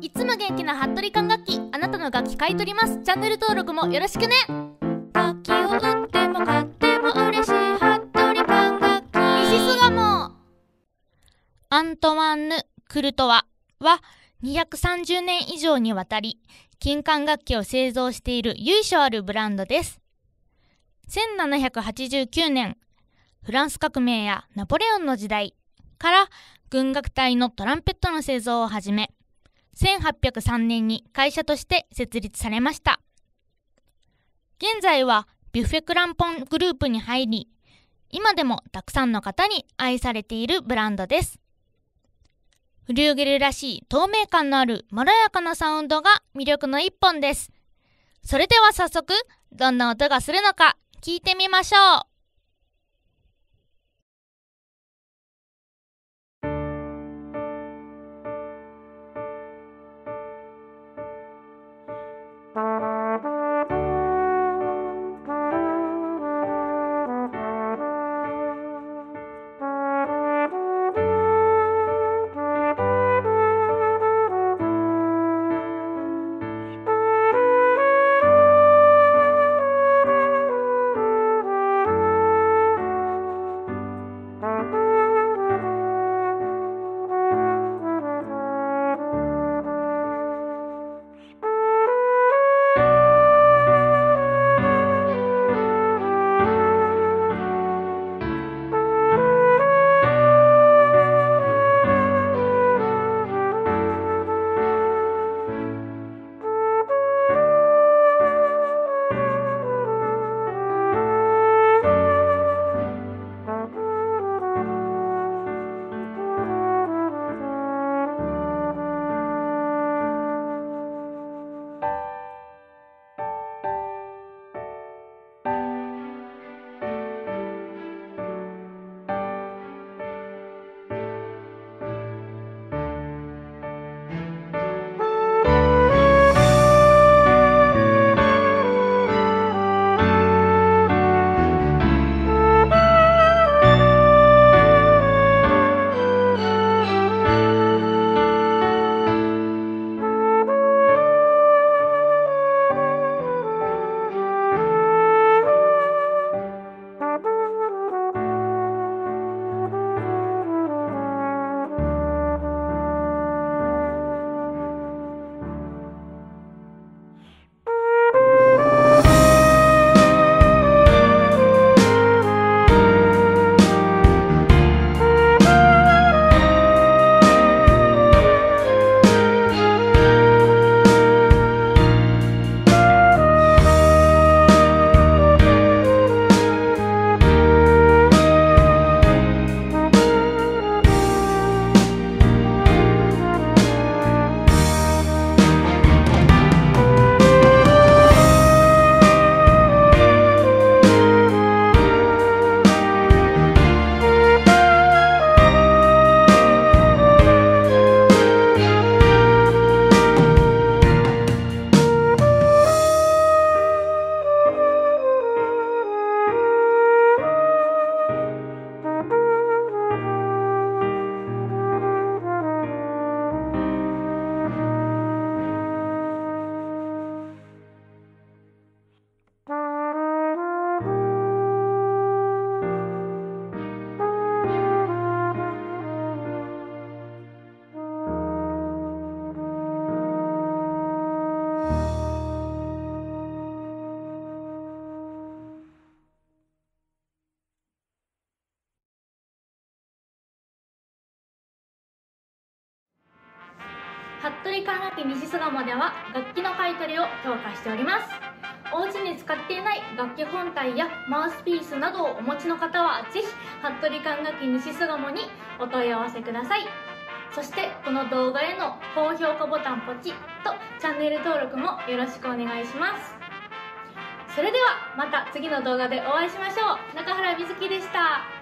いつも元気な服部管楽器あなたの楽器買い取ります。チャンネル登録もよろしくね。楽器を売っても買っても嬉しい服部管楽器。西巣鴨アントワンヌ・クルトワは230年以上にわたり金管楽器を製造している由緒あるブランドです。1789年フランス革命やナポレオンの時代から軍楽隊のトランペットの製造を始め1803年に会社として設立されました。現在はビュッフェクランポングループに入り今でもたくさんの方に愛されているブランドです。フリューゲルらしい透明感のあるまろやかなサウンドが魅力の一本です。それでは早速どんな音がするのか聞いてみましょう。服部管楽器西巣鴨では楽器の買い取りを強化しております。お家に使っていない楽器本体やマウスピースなどをお持ちの方はぜひ服部管楽器西巣鴨にお問い合わせください。そしてこの動画への高評価ボタンポチッとチャンネル登録もよろしくお願いします。それではまた次の動画でお会いしましょう。中原瑞希でした。